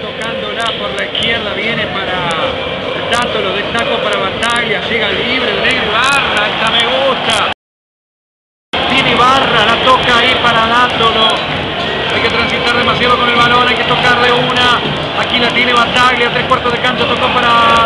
tocándola por la izquierda, viene para tanto lo destaco para Bataglia, llega libre el negro Barra, esta me gusta. Tiene Barra, la toca ahí para Dándolo. Hay que transitar demasiado con el balón, hay que tocarle una. Aquí la tiene Bataglia, tres cuartos de cancha, tocó para